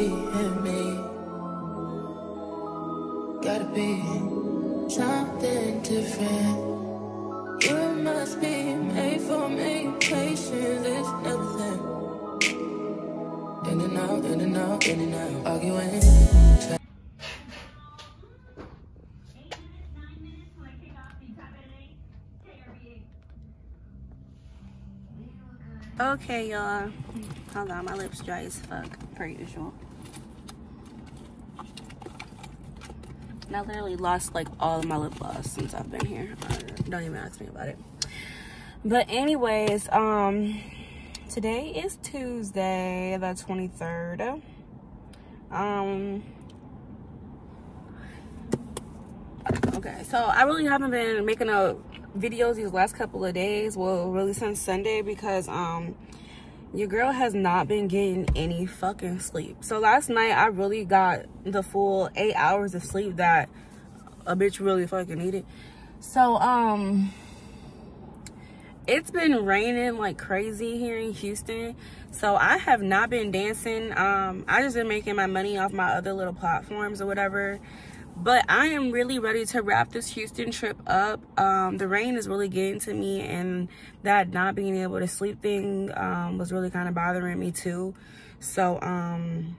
me. Gotta be something different. You must be made for me. Patience is nothing. In and out, in and out, in and out. Arguing. Okay, y'all. Hold on, my lips dry as fuck, per usual. And I literally lost like all of my lip gloss since I've been here. Uh, don't even ask me about it. But anyways, um, today is Tuesday, the 23rd. Um, okay, so I really haven't been making a videos these last couple of days well really since sunday because um your girl has not been getting any fucking sleep. So last night i really got the full eight hours of sleep that a bitch really fucking needed. So um it's been raining like crazy here in houston. So i have not been dancing. Um i just been making my money off my other little platforms or whatever but i am really ready to wrap this houston trip up. Um, the rain is really getting to me and that not being able to sleep thing um, was really kind of bothering me too. So um,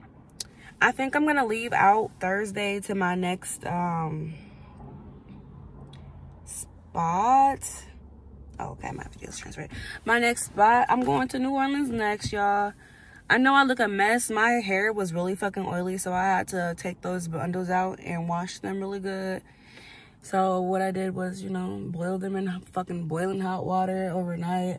i think i'm gonna leave out thursday to my next um, spot. Oh, okay my video's transferred. My next spot i'm going to new orleans next y'all I know I look a mess. My hair was really fucking oily, so I had to take those bundles out and wash them really good. So what I did was, you know, boil them in fucking boiling hot water overnight.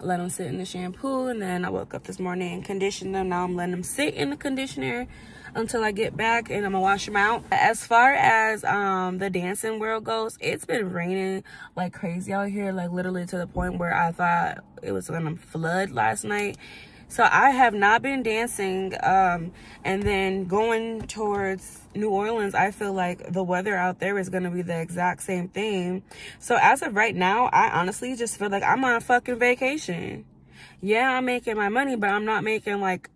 let them sit in the shampoo, and then I woke up this morning and conditioned them. Now I'm letting them sit in the conditioner until I get back, and I'm gonna wash them out. As far as um the dancing world goes, it's been raining like crazy out here, like literally to the point where I thought it was gonna flood last night so I have not been dancing. Um, and then going towards New Orleans, I feel like the weather out there is going to be the exact same thing. So as of right now, I honestly just feel like I'm on a fucking vacation. Yeah, I'm making my money, but I'm not making like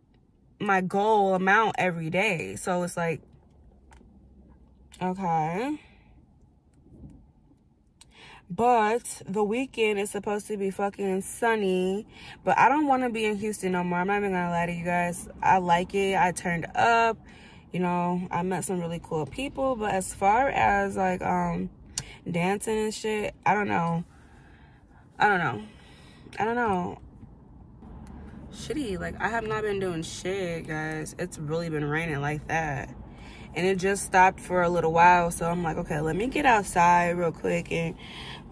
my goal amount every day. So it's like, okay. But the weekend is supposed to be fucking sunny. But I don't want to be in Houston no more. I'm not even going to lie to you guys. I like it. I turned up. You know, I met some really cool people. But as far as like um dancing and shit, I don't know. I don't know. I don't know. Shitty. Like, I have not been doing shit, guys. It's really been raining like that and it just stopped for a little while so i'm like okay let me get outside real quick and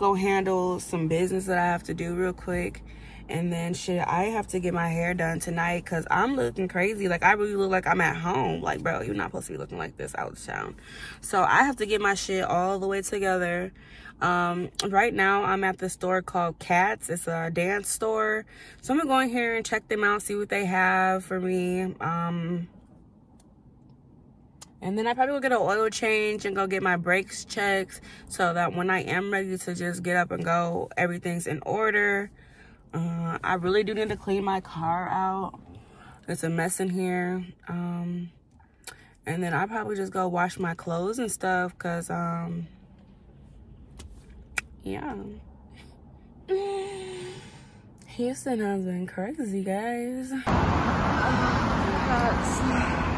go handle some business that I have to do real quick. And then shit, I have to get my hair done tonight because I'm looking crazy. Like I really look like I'm at home. Like, bro, you're not supposed to be looking like this out of town. So I have to get my shit all the way together. Um, right now I'm at the store called Cats. It's a dance store. So I'm gonna go in here and check them out, see what they have for me. Um, and then I probably will get an oil change and go get my brakes checked so that when I am ready to just get up and go, everything's in order. Uh, I really do need to clean my car out. It's a mess in here. Um, and then I'll probably just go wash my clothes and stuff because, um, yeah. Houston has been crazy, guys.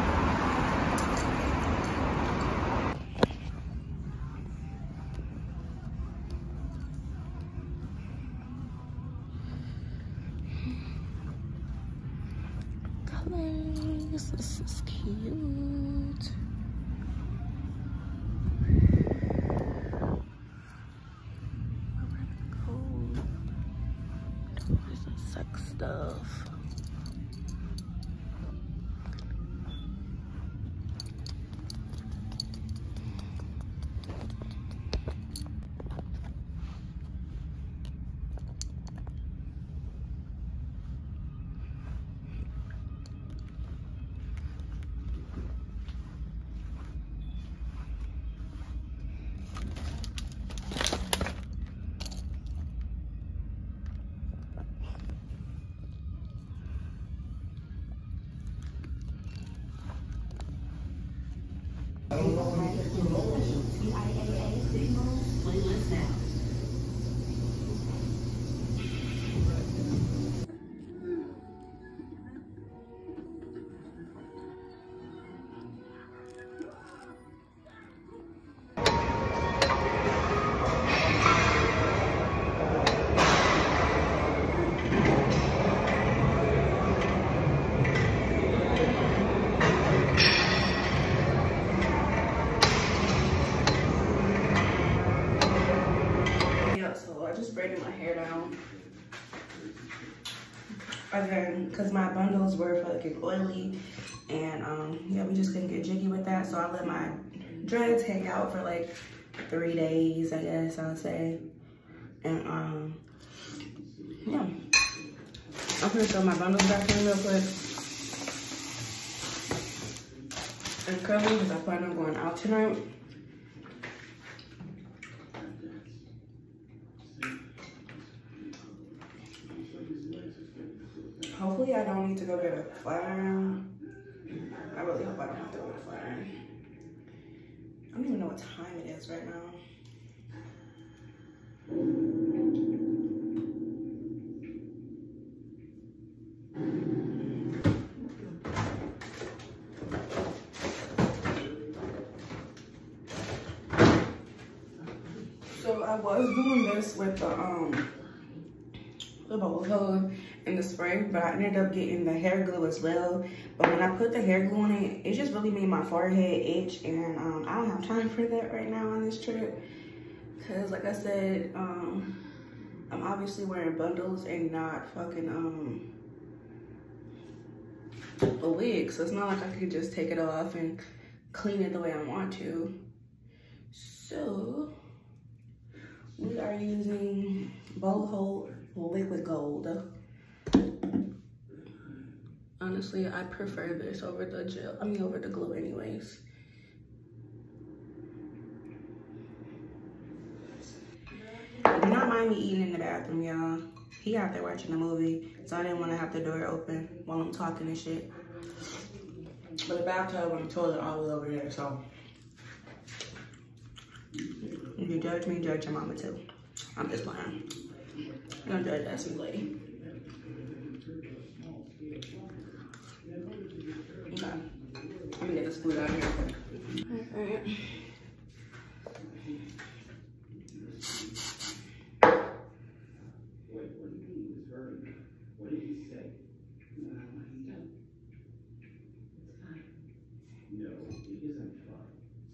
because my bundles were fucking oily. And um, yeah, we just couldn't get jiggy with that. So I let my dreads hang out for like three days, I guess I'll say. And um, yeah. I'm gonna throw my bundles back in real quick. And curly because I plan on going out tonight. Hopefully I don't need to go get a flat iron. I really hope I don't have to go get a flat iron. I don't even know what time it is right now. So I was doing this with the um the bubble hug in the spray, but I ended up getting the hair glue as well. But when I put the hair glue on it, it just really made my forehead itch, and um, I don't have time for that right now on this trip. Cause like I said, um, I'm obviously wearing bundles and not fucking um a wig, so it's not like I could just take it off and clean it the way I want to. So we are using Bold Hold Liquid Gold. Honestly, I prefer this over the gel. I mean, over the glue anyways. Do not mind me eating in the bathroom, y'all. He out there watching a movie, so I didn't want to have the door open while I'm talking and shit. But the bathtub and the toilet all the over there, so. If you judge me, judge your mama too. I'm just playing. Don't judge that sweet lady. I'm gonna get this food out of here. Alright. No, it isn't fun.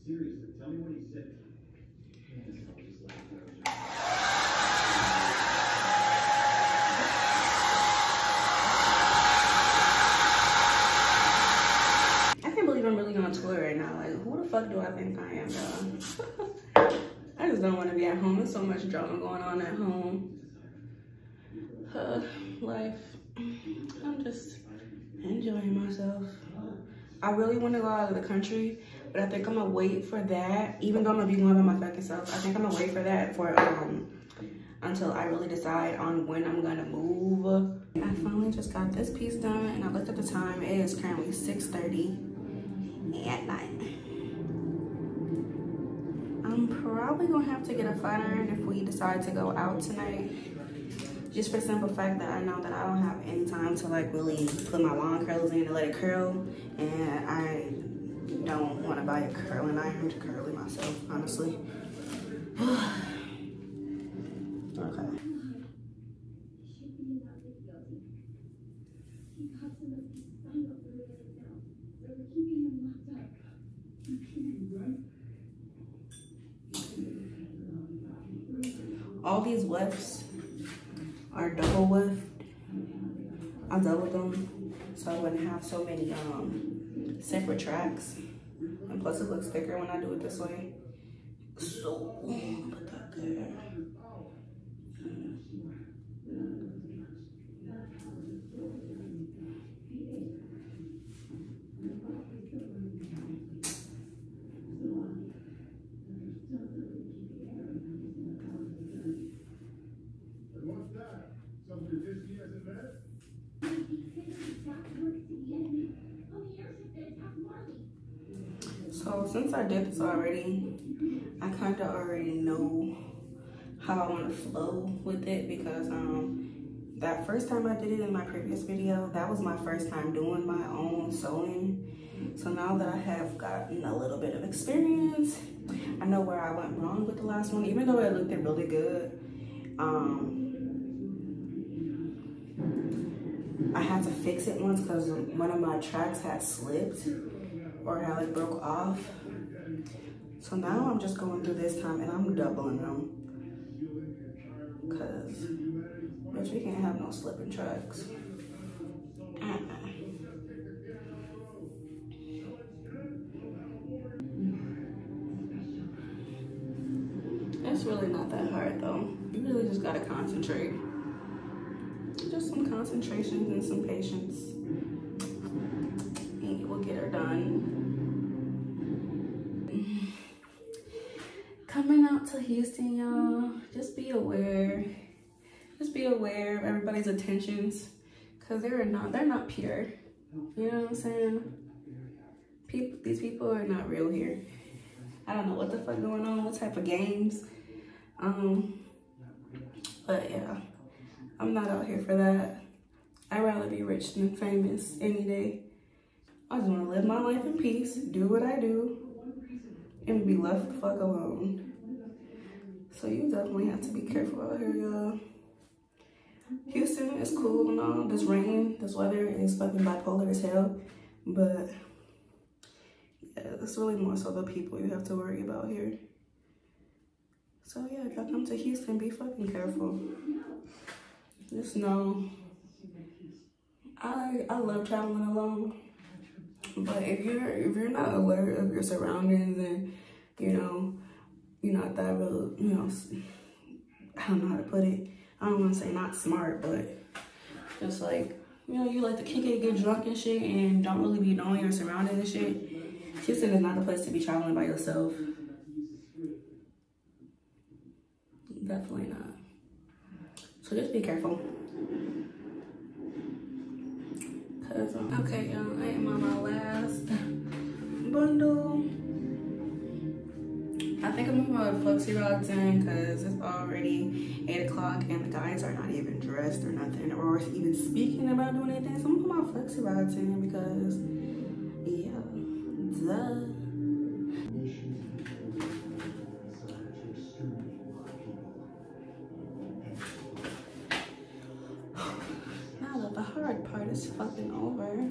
Seriously, tell me what he said. Yes, I'll just let it go. I can't believe I'm really on tour right now. Like, who the fuck do I think I am, dog? I just don't want to be at home. There's so much drama going on at home. Uh, life. I'm just enjoying myself. I really want to go out of the country, but I think I'm gonna wait for that. Even though I'm gonna be going by my fucking self, I think I'm gonna wait for that for um until I really decide on when I'm gonna move. I finally just got this piece done and I looked at the time. It is currently 6.30 at night. I'm probably gonna have to get a flat iron if we decide to go out tonight. Just for simple fact that I know that I don't have any time to like really put my long curls in and let it curl. And I don't wanna buy a curling iron to curl it myself, honestly. okay. All these wefts are double weft. I doubled them so I wouldn't have so many um separate tracks. And plus it looks thicker when I do it this way. So put that there. And what's that? Something Disney hasn't met? So since I did this already, I kind of already know how I want to flow with it because um that first time I did it in my previous video, that was my first time doing my own sewing. So now that I have gotten a little bit of experience, I know where I went wrong with the last one, even though it looked really good. Um, I had to fix it once because one of my tracks had slipped or how it broke off. So now I'm just going through this time and I'm doubling them. Cause bitch, we can't have no slipping tracks. Uh-uh. It's really not that hard though. You really just gotta concentrate. Just some concentration and some patience. And you will get her done. Coming out to Houston, y'all. Just be aware. Just be aware of everybody's intentions. Cause they're not they're not pure. You know what I'm saying? People these people are not real here. I don't know what the fuck going on, what type of games. Um, but yeah, I'm not out here for that. I'd rather be rich than famous any day. I just want to live my life in peace, do what I do, and be left the fuck alone. So you definitely have to be careful out here, y'all. Houston is cool and all. This rain, this weather is fucking bipolar as hell. But yeah, it's really more so the people you have to worry about here. So yeah, if y'all come to Houston, be fucking careful. Just know, I I love traveling alone, but if you're if you're not aware of your surroundings and you know you're not that real, you know, I don't know how to put it. I don't want to say not smart, but just like you know, you like to kick it, get drunk and shit, and don't really be knowing your surroundings and shit. Houston is not the place to be traveling by yourself. Definitely not. So just be careful. Cause um, okay, y'all, I am on my last bundle. I think I'm gonna put my flexi rods in because it's already eight o'clock and the guys are not even dressed or nothing or even speaking about doing anything. So I'm gonna put my flexi rods in because yeah, duh. Now that the hard part is fucking over.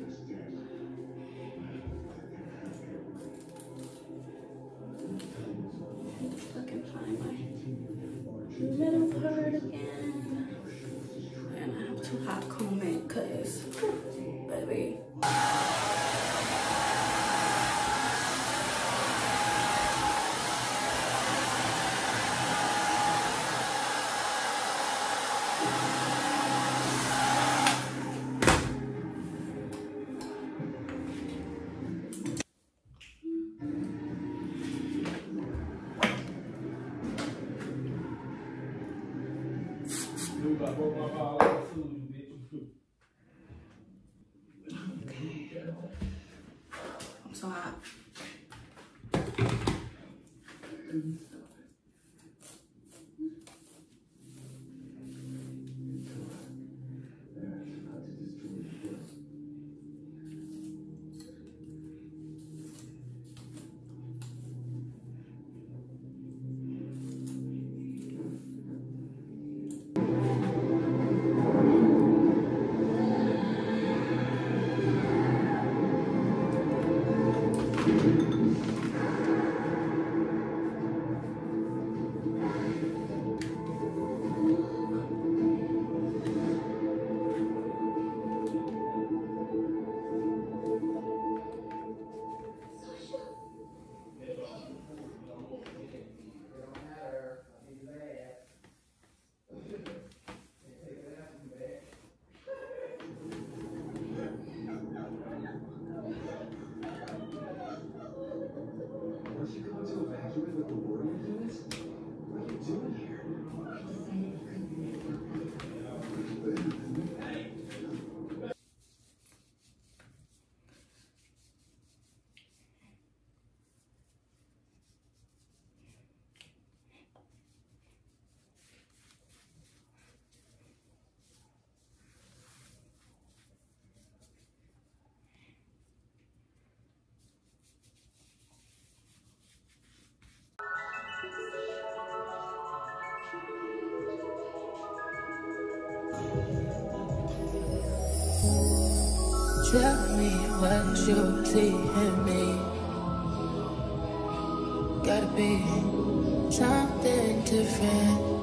Tell me what you see in me. Gotta be something different.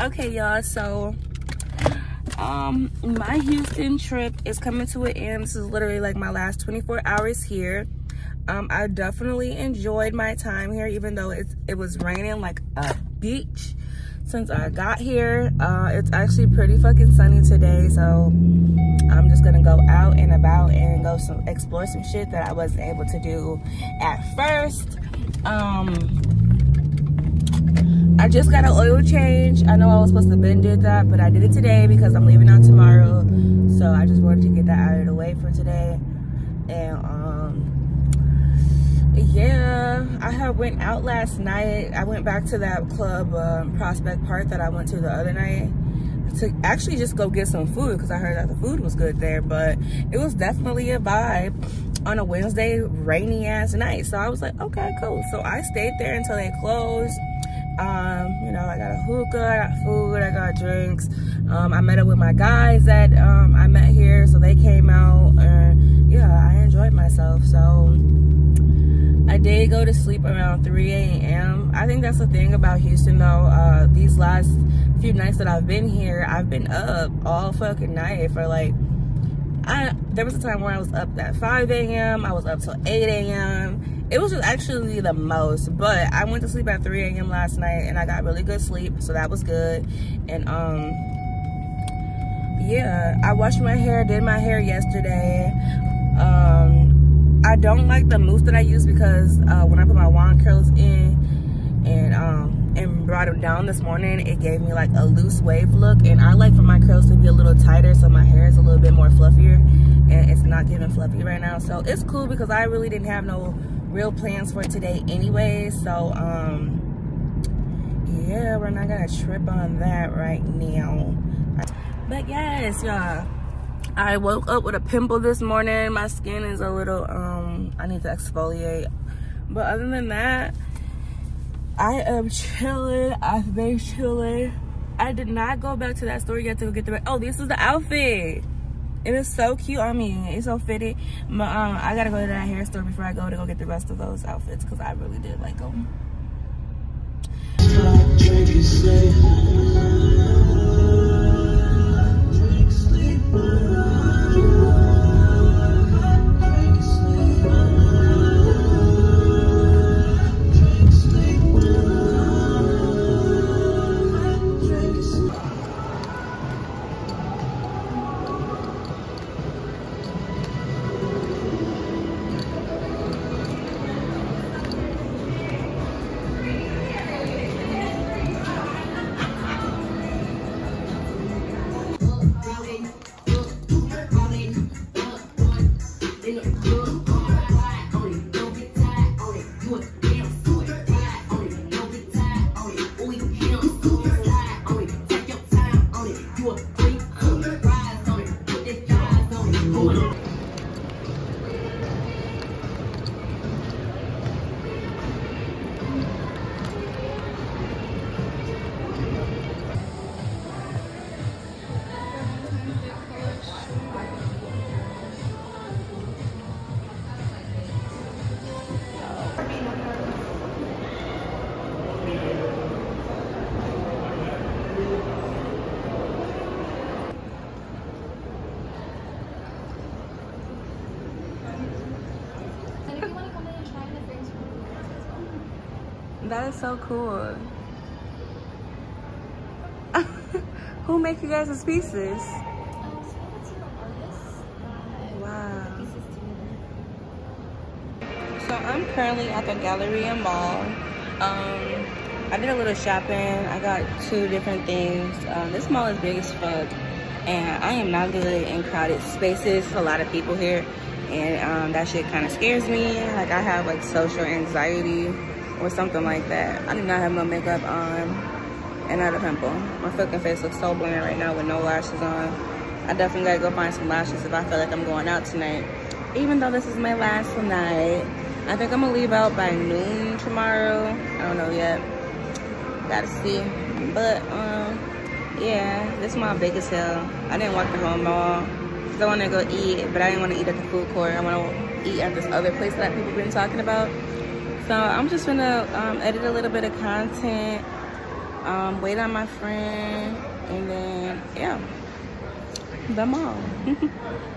Okay y'all so um my houston trip is coming to an end this is literally like my last 24 hours here um i definitely enjoyed my time here even though it's it was raining like a beach since i got here uh it's actually pretty fucking sunny today so i'm just gonna go out and about and go some explore some shit that i wasn't able to do at first um I just got an oil change. I know I was supposed to been did that, but I did it today because I'm leaving out tomorrow. So I just wanted to get that out of the way for today. And um yeah, I have went out last night. I went back to that club um, Prospect Park that I went to the other night to actually just go get some food because I heard that the food was good there. But it was definitely a vibe on a Wednesday rainy ass night. So I was like, okay, cool. So I stayed there until they closed um you know i got a hookah i got food i got drinks um i met up with my guys that um i met here so they came out and yeah i enjoyed myself so i did go to sleep around 3 a.m i think that's the thing about houston though uh these last few nights that i've been here i've been up all fucking night for like I, there was a time where I was up at 5 a.m. I was up till 8 a.m. It was actually the most, but I went to sleep at 3 a.m. last night and I got really good sleep, so that was good. And um, yeah, I washed my hair, did my hair yesterday. Um, I don't like the mousse that I use because uh, when I put my wand curls in and um, and brought them down this morning it gave me like a loose wave look. And i like for my curls to be a little tighter so my hair is a little bit more fluffier and it's not getting fluffy right now. So it's cool because i really didn't have no real plans for today anyway. So um yeah we're not gonna trip on that right now. But yes y'all i woke up with a pimple this morning my skin is a little um i need to exfoliate but other than that I am chilling. I've been chilling. I did not go back to that store yet to get the. Oh, this is the outfit. It is so cute. I mean, it's so fitted. But um, I gotta go to that hair store before I go to go get the rest of those outfits because I really did like them. That is so cool. Who make you guys these pieces? Um, so that's an artist that Wow. put pieces together. So I'm currently at the Galleria Mall. Um, I did a little shopping. I got two different things. Um, this mall is big as fuck, and I am not good in crowded spaces. A lot of people here, and um, that shit kind of scares me. Like I have like social anxiety or something like that. I do not have no makeup on and not a pimple. My fucking face looks so bland right now with no lashes on. I definitely gotta go find some lashes if I feel like I'm going out tonight. Even though this is my last night. I think I'm gonna leave out by noon tomorrow. I don't know yet. Gotta see. But um, yeah, this is my biggest as hell. I didn't walk the whole mall. Cause I wanna go eat, but I didn't wanna eat at the food court. I wanna eat at this other place that people been talking about. So I'm just gonna um, edit a little bit of content, um, wait on my friend, and then yeah, the mall.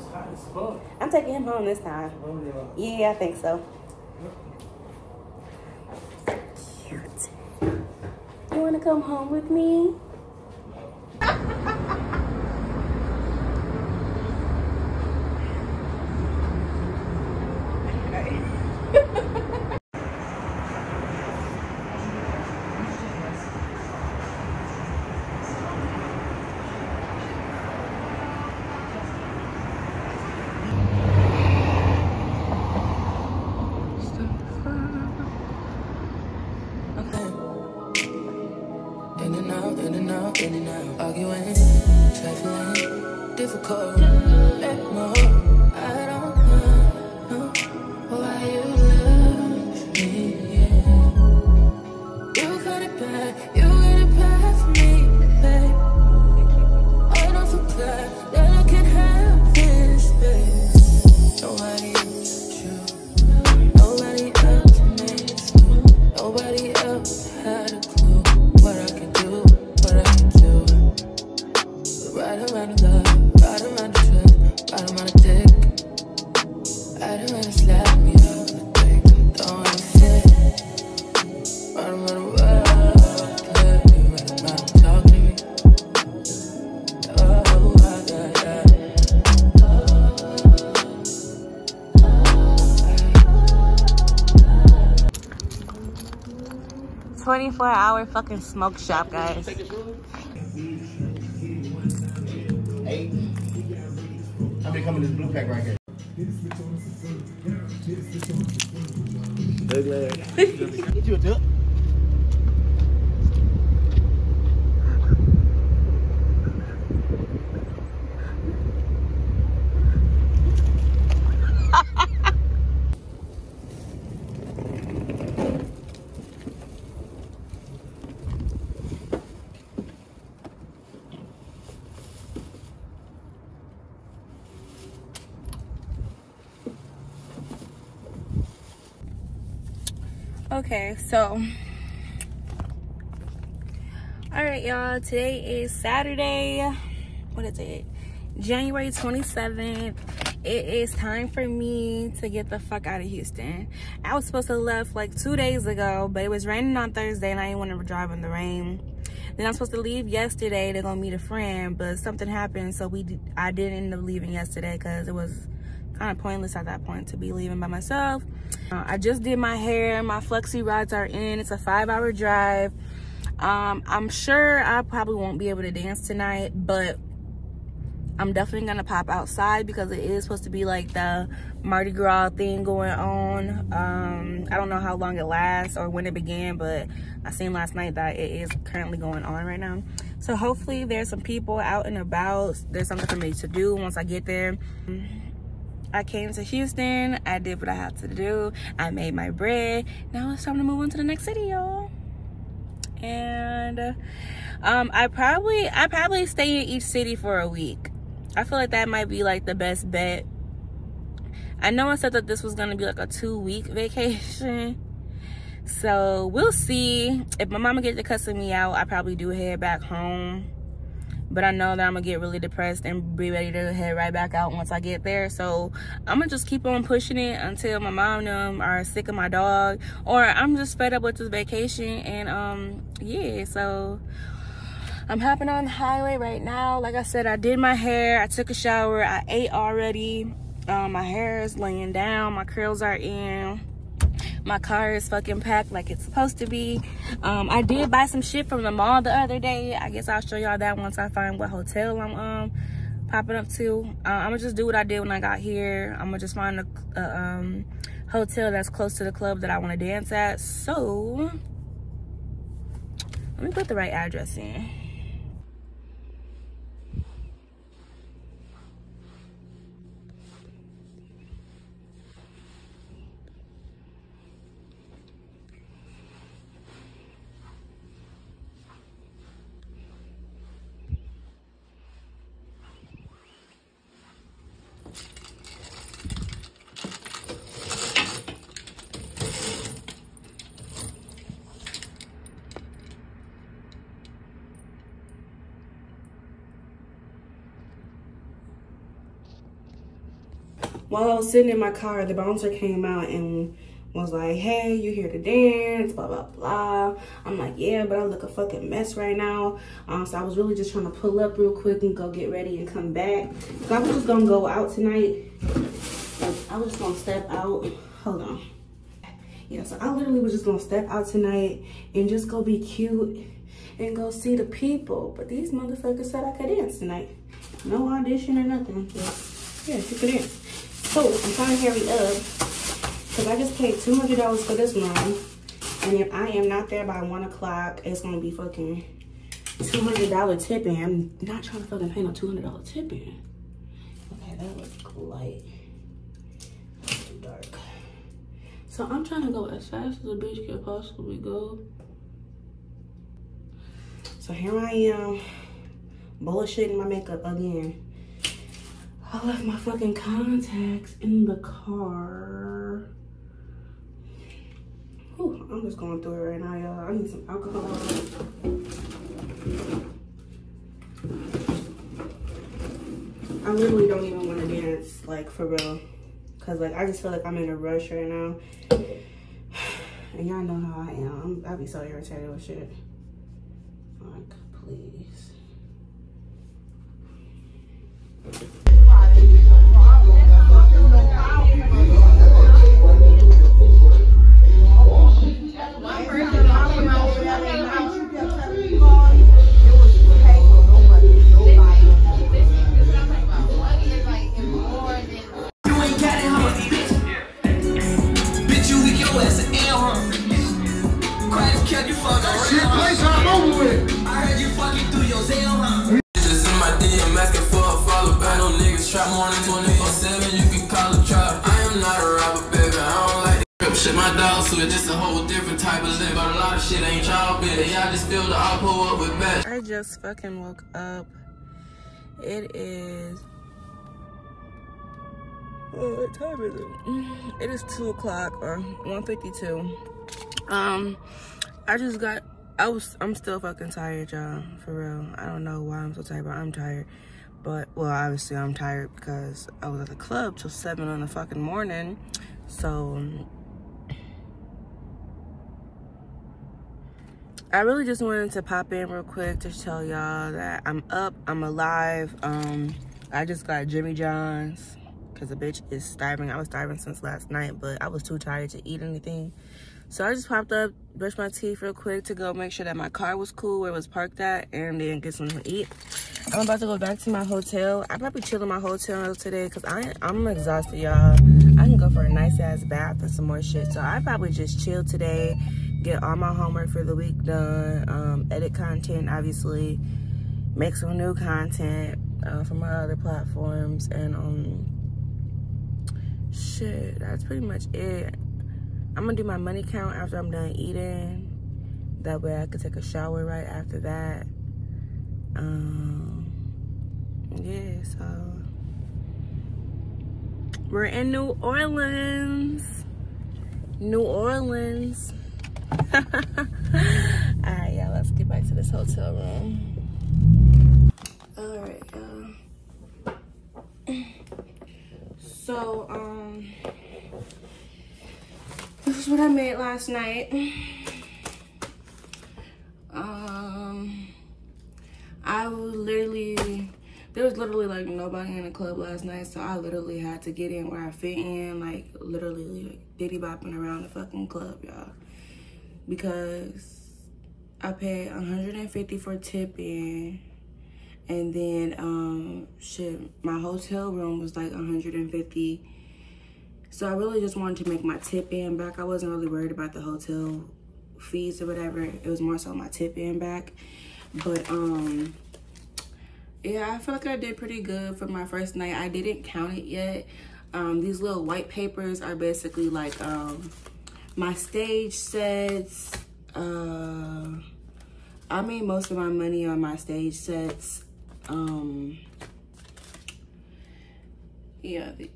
It's hot as fuck. I'm taking him home this time. Yeah. Yeah, I think so. Cute. You want to come home with me? 24 hour fucking smoke shop, guys. Hey. I'm becoming this blue pack right here. Get you a tip. So. Alright, y'all. Today is Saturday. What is it? January 27th. It is time for me to get the fuck out of Houston. I was supposed to left like two days ago, but it was raining on Thursday and I didn't want to drive in the rain. Then I'm supposed to leave yesterday to go meet a friend, but something happened, so we did, I didn't end up leaving yesterday because it was kind of pointless at that point to be leaving by myself. Uh, I just did my hair. My flexi rods are in. It's a five-hour drive. Um, I'm sure I probably won't be able to dance tonight, but I'm definitely gonna pop outside because it is supposed to be like the Mardi Gras thing going on. Um, I don't know how long it lasts or when it began, but I seen last night that it is currently going on right now. So hopefully there's some people out and about. There's something for me to do once I get there. I came to Houston. I did what I had to do. I made my bread. Now it's time to move on to the next city, y'all. And um, I probably I probably stay in each city for a week. I feel like that might be like the best bet. I know I said that this was gonna be like a two week vacation. So we'll see. If my mama gets to cussing me out, I probably do head back home. But I know that I'm gonna get really depressed and be ready to head right back out once I get there. So I'm gonna just keep on pushing it until my mom and them are sick of my dog, or I'm just fed up with this vacation. And um, yeah, so I'm hopping on the highway right now. Like I said, I did my hair, I took a shower, I ate already. Um, my hair is laying down, my curls are in my car is fucking packed like it's supposed to be. Um i did buy some shit from the mall the other day. I guess i'll show y'all that once i find what hotel i'm um popping up to. Uh, i'm gonna just do what i did when i got here. I'm gonna just find a, a um hotel that's close to the club that i want to dance at. So let me put the right address in while I was sitting in my car, the bouncer came out and was like, hey, you here to dance, blah, blah, blah. I'm like, yeah, but I look a fucking mess right now. Um, so I was really just trying to pull up real quick and go get ready and come back. So I was just gonna go out tonight. I was just gonna step out. Hold on. Yeah, so I literally was just gonna step out tonight and just go be cute and go see the people. But these motherfuckers said I could dance tonight. No audition or nothing. Yeah, you could dance. So I'm trying to hurry up because I just paid $200 for this room. And if I am not there by one o'clock, it's gonna be fucking $200 tipping. I'm not trying to fucking pay no $200 tipping. Okay, that looks light. Too dark. So I'm trying to go as fast as a bitch can possibly go. So here I am, bullshitting my makeup again. I left my fucking contacts in the car. Whew, I'm just going through it right now, y'all. I need some alcohol. I literally don't even want to dance, like, for real. Because, like, I just feel like I'm in a rush right now. And y'all know how I am. i would be so irritated with shit. Like, please. Fucking woke up. It is. Oh, what time is it? It is two o'clock or one fifty-two. Um, I just got. I was. I'm still fucking tired, y'all. For real. I don't know why I'm so tired, but I'm tired. But well, obviously I'm tired because I was at the club till seven in the fucking morning. So I really just wanted to pop in real quick to tell y'all that I'm up, I'm alive. Um, I just got Jimmy John's because the bitch is starving. I was starving since last night, but I was too tired to eat anything. So I just popped up, brushed my teeth real quick to go make sure that my car was cool where it was parked at and then get something to eat. I'm about to go back to my hotel. I probably chill in my hotel today because I I'm exhausted, y'all. I can go for a nice ass bath and some more shit. So I probably just chill today, get all my homework for the week done, um, edit content, obviously, make some new content uh, for my other platforms, and um, shit, that's pretty much it. I'm gonna do my money count after I'm done eating. That way I could take a shower right after that. Um, yeah, so we're in New Orleans. New Orleans. All right, yeah, let's get back to this hotel room. All right, y'all. So, um, this is what I made last night. Um, I was literally, there was literally like nobody in the club last night, so I literally had to get in where I fit in, like literally like, diddy bopping around the fucking club, y'all. Because I paid 150 for tipping and then um shit my hotel room was like 150 so i really just wanted to make my tip in back. I wasn't really worried about the hotel fees or whatever. It was more so my tip in back. But um yeah i feel like i did pretty good for my first night. I didn't count it yet. Um these little white papers are basically like um my stage sets uh i made most of my money on my stage sets um yeah th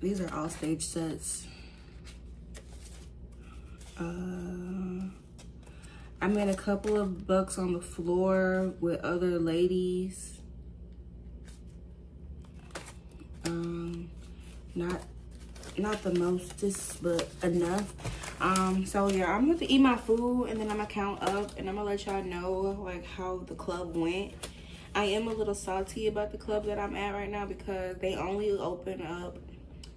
these are all stage sets. Uh i made a couple of bucks on the floor with other ladies. Um not not the mostest but enough um so yeah i'm going to eat my food and then i'm gonna count up and i'm gonna let y'all know like how the club went I am a little salty about the club that I'm at right now because they only open up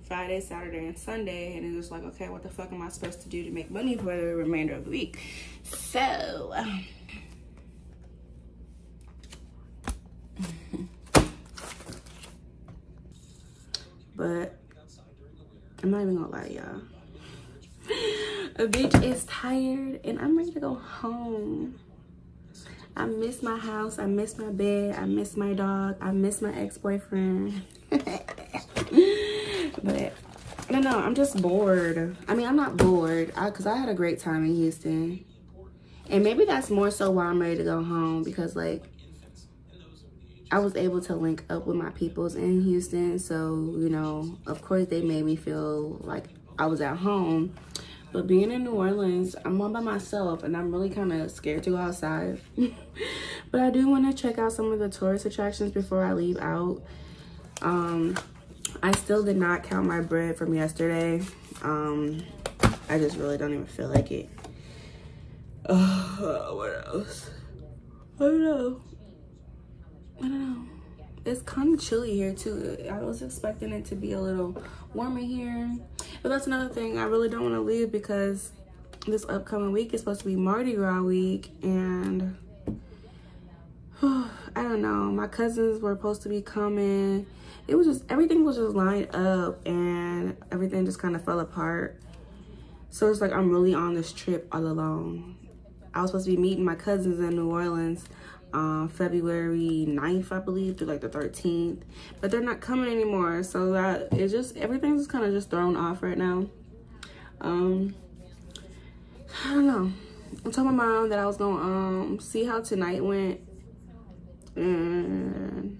Friday, Saturday, and Sunday. And it's just like, okay, what the fuck am I supposed to do to make money for the remainder of the week? So... but I'm not even gonna lie y'all. A bitch is tired and I'm ready to go home. I miss my house. I miss my bed. I miss my dog. I miss my ex-boyfriend. but don't know. I'm just bored. I mean, I'm not bored because I, I had a great time in Houston. And maybe that's more so why I'm ready to go home because like I was able to link up with my peoples in Houston. So, you know, of course they made me feel like I was at home. But being in New Orleans, I'm all by myself and I'm really kind of scared to go outside. but I do want to check out some of the tourist attractions before I leave out. Um, I still did not count my bread from yesterday. Um, I just really don't even feel like it. Uh, what else? I don't know. I don't know. It's kind of chilly here too. I was expecting it to be a little warmer here. But that's another thing. I really don't want to leave because this upcoming week is supposed to be Mardi Gras week. And I don't know. My cousins were supposed to be coming. It was just, everything was just lined up and everything just kind of fell apart. So it's like I'm really on this trip all alone. I was supposed to be meeting my cousins in New Orleans um, February 9th, I believe, through like the 13th. But they're not coming anymore. So that it's just, everything's just kind of just thrown off right now. Um, I don't know. I told my mom that I was to um, see how tonight went and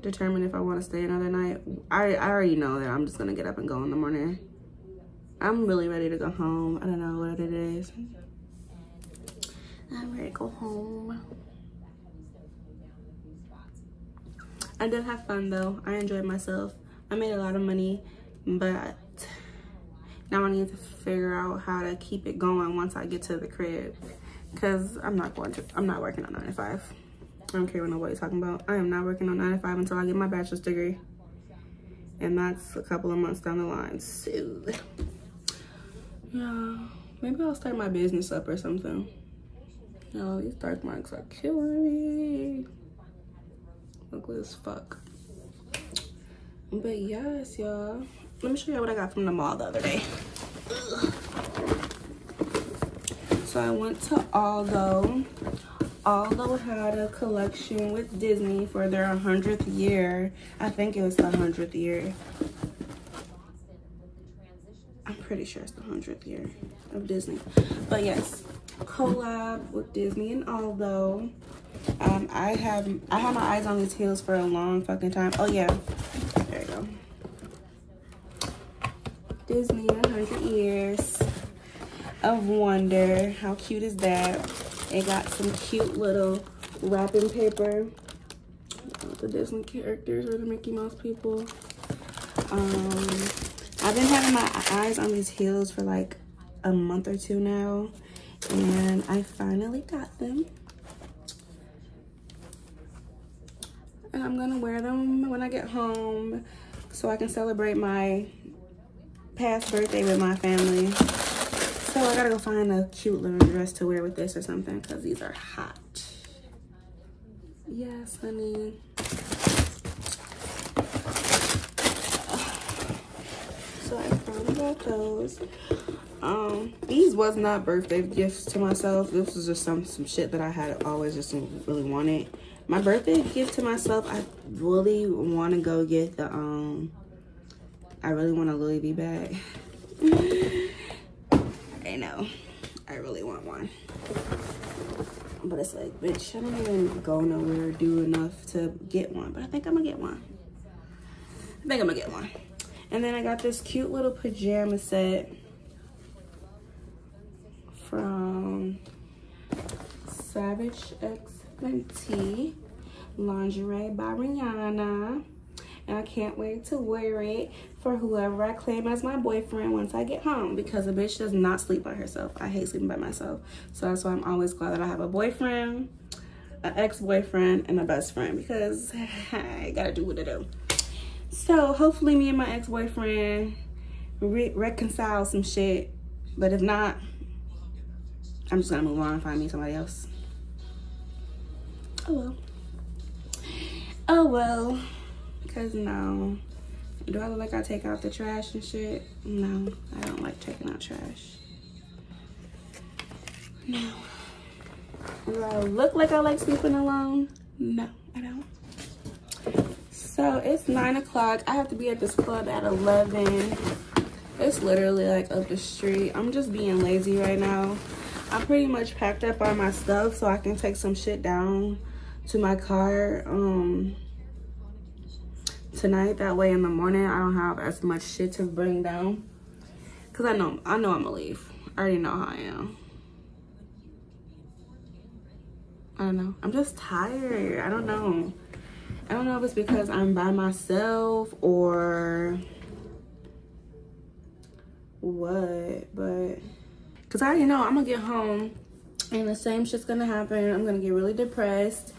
determine if I want to stay another night. I, I already know that I'm just to get up and go in the morning. I'm really ready to go home. I don't know what it is. I'm ready to go home. I did have fun though. I enjoyed myself. I made a lot of money, but now I need to figure out how to keep it going once I get to the crib. Cause I'm not going to, I'm not working on 9 to 5. I don't care what nobody's talking about. I am not working on 9 to 5 until I get my bachelor's degree. And that's a couple of months down the line. So, yeah, maybe I'll start my business up or something. Yo, these dark marks are killing me ugly as fuck. But yes y'all. Let me show you what i got from the mall the other day. So i went to aldo. Aldo had a collection with disney for their 100th year. I think it was the 100th year. I'm pretty sure it's the 100th year of disney. But yes collab with disney and aldo um, I have I had my eyes on these heels for a long fucking time. Oh yeah, there you go. Disney 100 years of wonder. How cute is that? It got some cute little wrapping paper the Disney characters or the Mickey Mouse people. Um, I've been having my eyes on these heels for like a month or two now. And I finally got them. And I'm gonna wear them when I get home so I can celebrate my past birthday with my family. So I gotta go find a cute little dress to wear with this or something because these are hot. Yes, honey. So I finally got those. Um, these was not birthday gifts to myself. This was just some some shit that I had always just really wanted. My birthday gift to myself, I really want to go get the um. I really want a Louis V bag. I know, I really want one. But it's like, bitch, I don't even go nowhere do enough to get one. But I think I'm gonna get one. I think I'm gonna get one. And then I got this cute little pajama set from Savage X Fenty Lingerie by Rihanna. And I can't wait to wear it for whoever I claim as my boyfriend once I get home because a bitch does not sleep by herself. I hate sleeping by myself. So that's why I'm always glad that I have a boyfriend, an ex-boyfriend, and a best friend because I gotta do what I do. So hopefully me and my ex-boyfriend re reconcile some shit. But if not, I'm just gonna move on and find me somebody else. Oh well. Oh well. Cause no. Do I look like I take out the trash and shit? No, I don't like taking out trash. No. Do I look like I like sleeping alone? No, I don't. So it's nine o'clock. I have to be at this club at 11. It's literally like up the street. I'm just being lazy right now. I pretty much packed up all my stuff so I can take some shit down to my car. Um, tonight that way in the morning. I don't have as much shit to bring down. Because i know i know i'm gonna leave. I already know how i am. I don't know. I'm just tired. I don't know. I don't know if it's because i'm by myself or what but because i already know i'm gonna get home and the same shit's gonna happen. I'm gonna get really depressed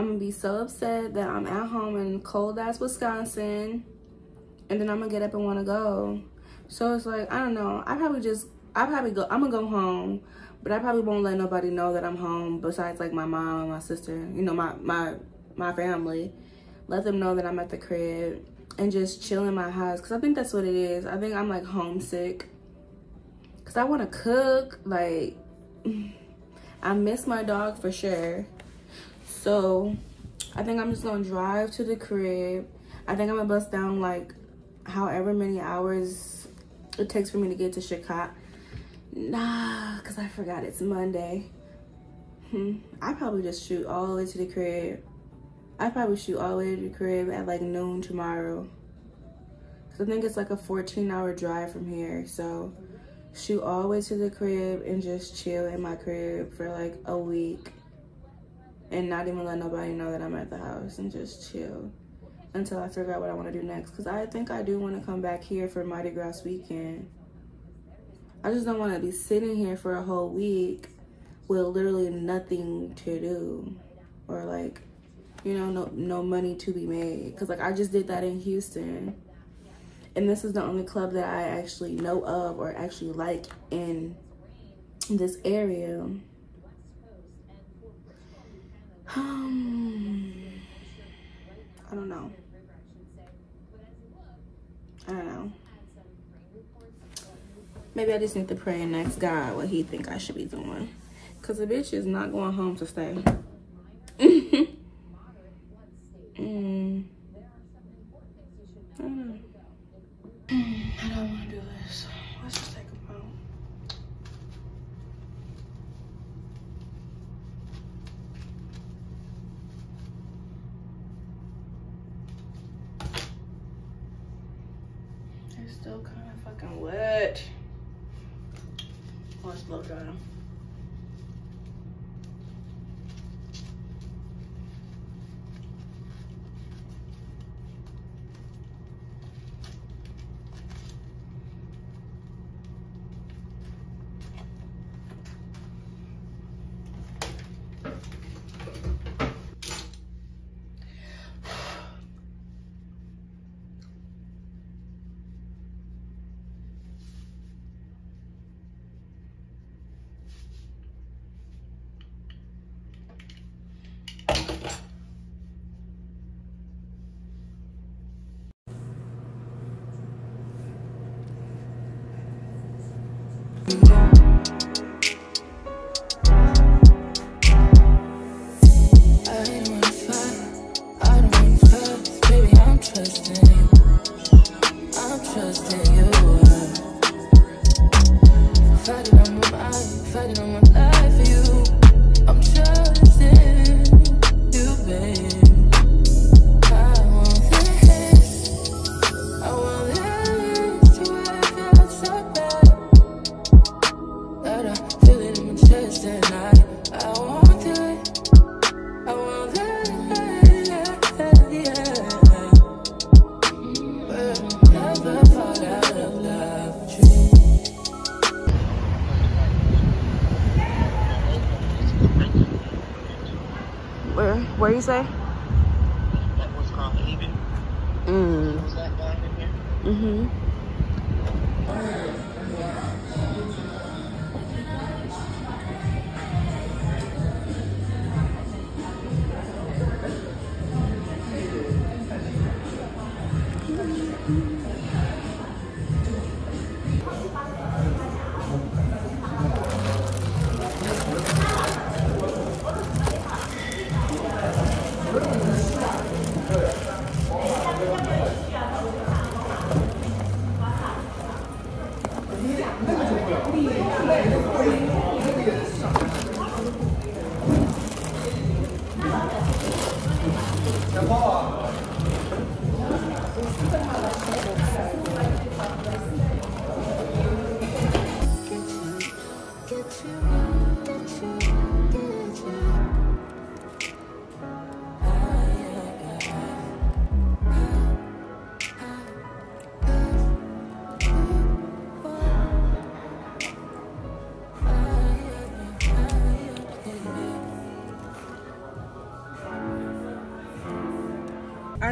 I'm gonna be so upset that I'm at home in cold ass Wisconsin and then I'm gonna get up and wanna go. So it's like, I don't know. I probably just, I probably go, I'm gonna go home, but I probably won't let nobody know that I'm home besides like my mom and my sister, you know, my, my, my family. Let them know that I'm at the crib and just chill in my house. Cause I think that's what it is. I think I'm like homesick. Cause I wanna cook, like, I miss my dog for sure. So I think I'm just gonna drive to the crib. I think I'm gonna bust down like however many hours it takes for me to get to Chicago. Nah, cause I forgot it's Monday. Hmm. I probably just shoot all the way to the crib. I probably shoot all the way to the crib at like noon tomorrow. Cause I think it's like a 14 hour drive from here. So shoot all the way to the crib and just chill in my crib for like a week and not even let nobody know that I'm at the house and just chill until I figure out what I want to do next. Because I think I do want to come back here for Mardi Gras weekend. I just don't want to be sitting here for a whole week with literally nothing to do or like, you know, no, no money to be made. Because like I just did that in Houston. And this is the only club that I actually know of or actually like in this area. Um, I don't know. I don't know. Maybe I just need to pray and ask God what he think I should be doing. Because the bitch is not going home to stay. mm.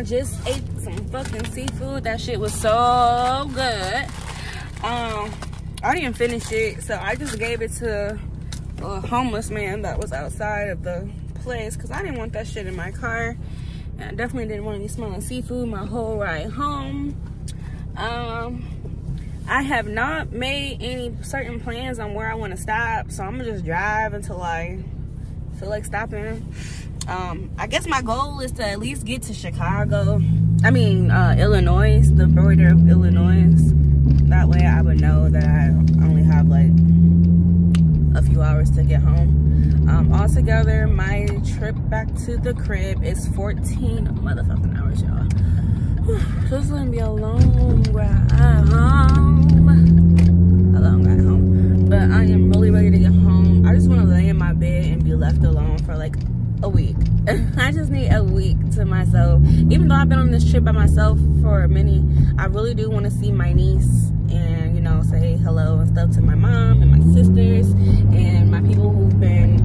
Just ate some fucking seafood. That shit was so good. Um, I didn't finish it, so I just gave it to a homeless man that was outside of the place because I didn't want that shit in my car. And I definitely didn't want to be smelling seafood my whole ride home. Um, I have not made any certain plans on where I want to stop, so I'm gonna just drive until I feel like stopping. Um, I guess my goal is to at least get to Chicago. I mean, uh, Illinois, the border of Illinois. That way I would know that I only have like a few hours to get home. Um, altogether, my trip back to the crib is 14 motherfucking hours, y'all. So it's gonna be a long ride home. A long ride home. But I am really ready to get home. I just want to lay in my bed and be left alone for like a week. I just need a week to myself. Even though I've been on this trip by myself for a minute, I really do want to see my niece and, you know, say hello and stuff to my mom and my sisters and my people who've been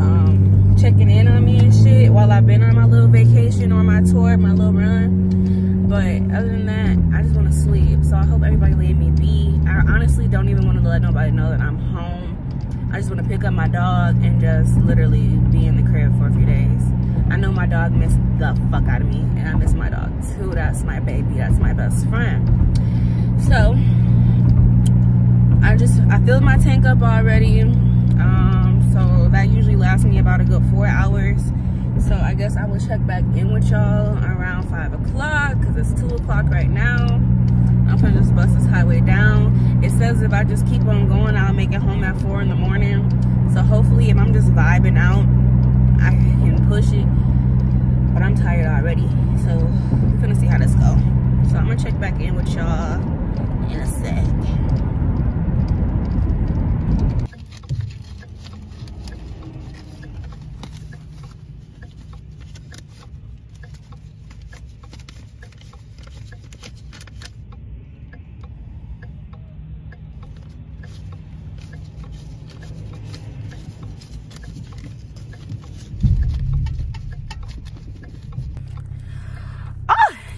um, checking in on me and shit while I've been on my little vacation or my tour, my little run. But other than that, I just want to sleep. So I hope everybody let me be. I honestly don't even want to let nobody know that I'm home. I just want to pick up my dog and just literally be in the crib for a few days. I know my dog missed the fuck out of me, and I miss my dog too. That's my baby. That's my best friend. So I just I filled my tank up already. Um, so that usually lasts me about a good four hours. So I guess I will check back in with y'all around five o'clock because it's two o'clock right now. I'm gonna just bust this highway down. It says if I just keep on going, I'll make it home at four in the morning. So hopefully if I'm just vibing out, I push it. But I'm tired already. So we're gonna see how this go. So I'm gonna check back in with y'all in a sec.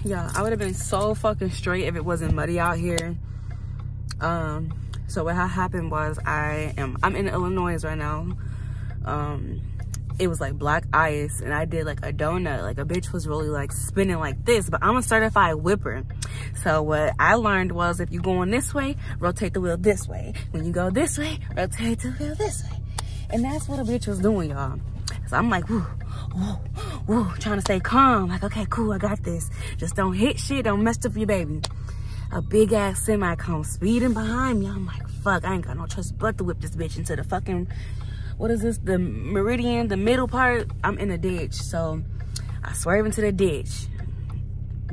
yeah i would have been so fucking straight if it wasn't muddy out here. Um so what happened was i am i'm in illinois right now. Um it was like black ice and i did like a donut. Like a bitch was really like spinning like this but i'm a certified whipper. So what i learned was if you're going this way rotate the wheel this way. When you go this way rotate the wheel this way. And that's what a bitch was doing y'all. So i'm like whoo whoa, whoa, trying to stay calm. Like, okay, cool, I got this. Just don't hit shit, don't mess up your baby. A big ass semi comes speeding behind me. I'm like, fuck, I ain't got no choice but to whip this bitch into the fucking, what is this? The meridian, the middle part. I'm in a ditch. So I swerve into the ditch.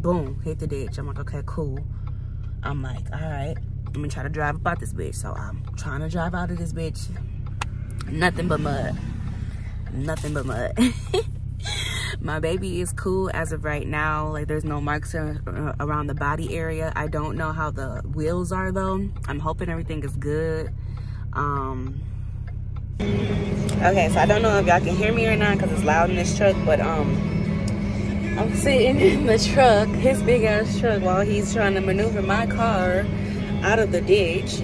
Boom, hit the ditch. I'm like, okay, cool. I'm like, all right, let me try to drive about this bitch. So I'm trying to drive out of this bitch. Nothing but mud. Nothing but mud. my baby is cool as of right now. Like there's no marks around the body area. I don't know how the wheels are though. I'm hoping everything is good. Um okay so i don't know if y'all can hear me or not because it's loud in this truck but um i'm sitting in the truck his big ass truck while he's trying to maneuver my car out of the ditch.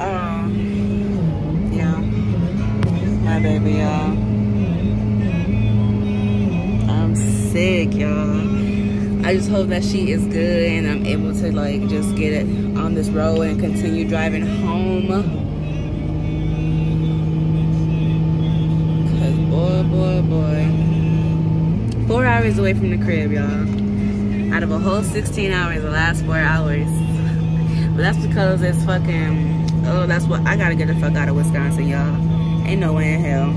Um my baby y'all I'm sick, y'all. I just hope that she is good and I'm able to like just get it on this road and continue driving home. Cause boy, boy, boy. Four hours away from the crib, y'all. Out of a whole 16 hours, the last four hours. But that's because it's fucking, oh, that's what, I gotta get the fuck out of Wisconsin, y'all. Ain't no way in hell.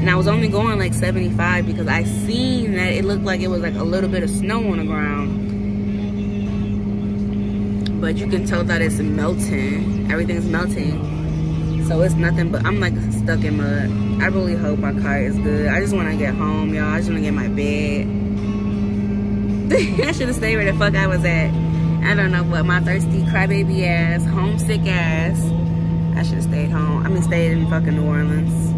And I was only going like 75 because I seen that it looked like it was like a little bit of snow on the ground. But you can tell that it's melting. Everything's melting. So it's nothing but I'm like stuck in mud. I really hope my car is good. I just want to get home y'all. I just want to get my bed. I should have stayed where the fuck I was at. I don't know what my thirsty crybaby ass homesick ass I should have stayed home I mean stayed in fucking New Orleans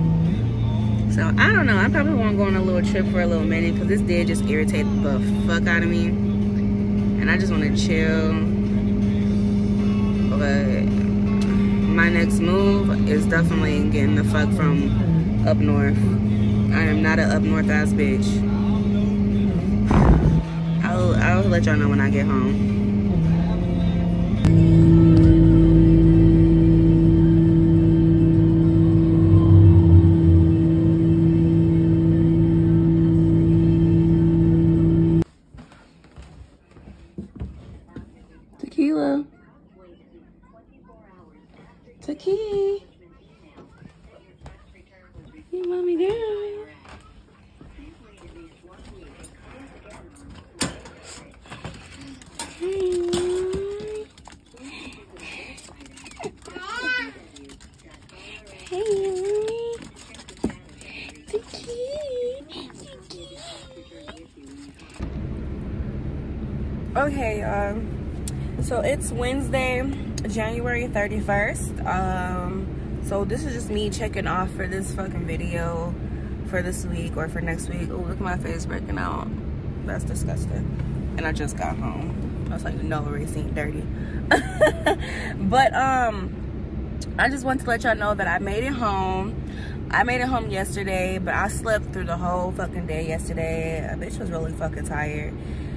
so I don't know. I probably want to go on a little trip for a little minute because this did just irritate the fuck out of me. And I just want to chill. But my next move is definitely getting the fuck from up north. I am not an up north ass bitch. I'll, I'll let y'all know when I get home. Tequila. Tequila. You mommy girl. Hey. Hey. Okay, um, so it's Wednesday, January 31st. Um, so this is just me checking off for this fucking video for this week or for next week. Oh, look at my face breaking out. That's disgusting. And I just got home. I was like, no, Race ain't dirty. but, um, I just want to let y'all know that I made it home. I made it home yesterday, but I slept through the whole fucking day yesterday. A bitch was really fucking tired.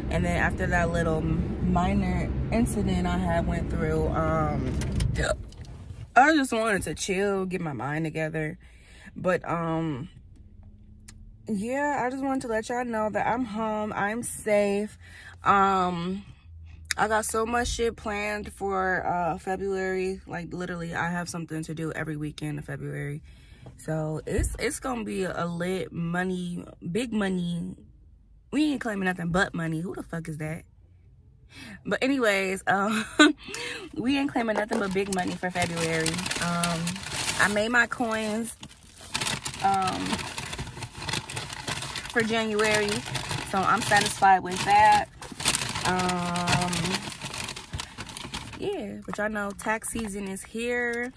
And then after that little minor incident I had went through, um, I just wanted to chill, get my mind together. But, um, yeah, I just wanted to let y'all know that I'm home. I'm safe. Um, I got so much shit planned for uh February. Like literally, I have something to do every weekend of February. So it's it's gonna be a lit money, big money. We ain't claiming nothing but money. Who the fuck is that? But anyways, um, we ain't claiming nothing but big money for February. Um, I made my coins um for January, so I'm satisfied with that. Um, yeah, but y'all know tax season is here.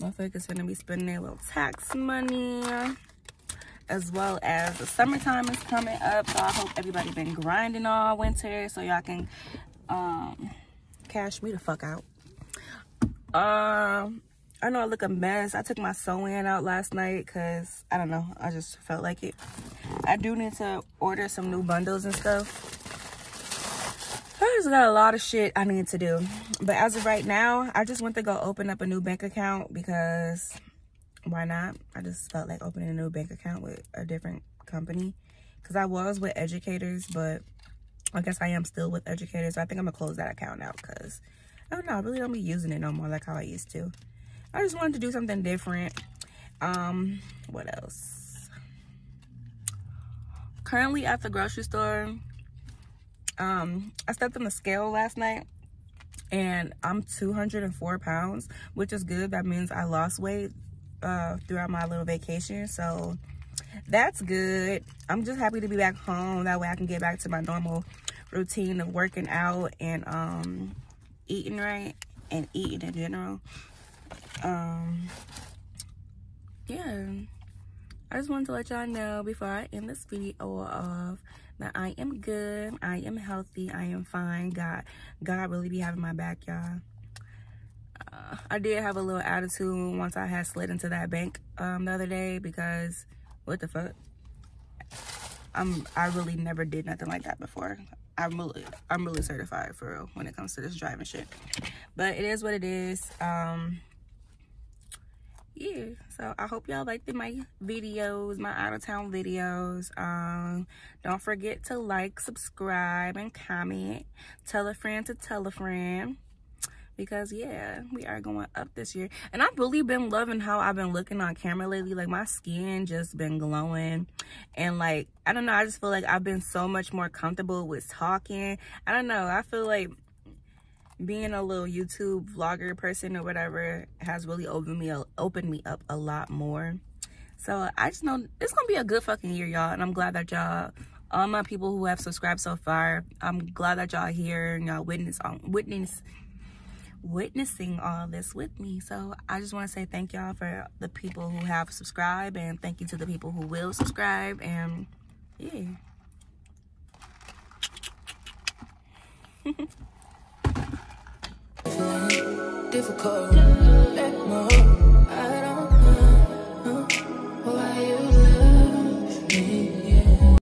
Motherfuckers gonna be spending their little tax money. As well as the summertime is coming up. So I hope everybody been grinding all winter so y'all can um cash me the fuck out. Um I know I look a mess. I took my sew-in out last night because I don't know. I just felt like it. I do need to order some new bundles and stuff. I just got a lot of shit I need to do. But as of right now, I just went to go open up a new bank account because why not? I just felt like opening a new bank account with a different company. Because I was with educators, but I guess I am still with educators. So I think I'm going to close that account out because I don't know. I really don't be using it no more like how I used to. I just wanted to do something different. Um, what else? Currently at the grocery store. Um, I stepped on the scale last night and I'm 204 pounds, which is good. That means I lost weight uh, throughout my little vacation. So that's good. I'm just happy to be back home. That way I can get back to my normal routine of working out and um, eating right and eating in general. Um, yeah. I just wanted to let y'all know before I end this video off that I am good. I am healthy. I am fine. God, God really be having my back, y'all. I did have a little attitude once I had slid into that bank um, the other day because what the fuck? I'm I really never did nothing like that before. I'm really I'm really certified for real when it comes to this driving shit. But it is what it is. Um yeah so i hope y'all liked my videos my out of town videos um don't forget to like subscribe and comment tell a friend to tell a friend because yeah we are going up this year. And i've really been loving how i've been looking on camera lately. Like my skin just been glowing. And like i don't know i just feel like i've been so much more comfortable with talking. I don't know i feel like being a little YouTube vlogger person or whatever has really opened me opened me up a lot more. So I just know it's gonna be a good fucking year, y'all, and I'm glad that y'all, all my people who have subscribed so far, I'm glad that y'all here and y'all witness on witness witnessing all this with me. So I just want to say thank y'all for the people who have subscribed and thank you to the people who will subscribe and yeah. difficult.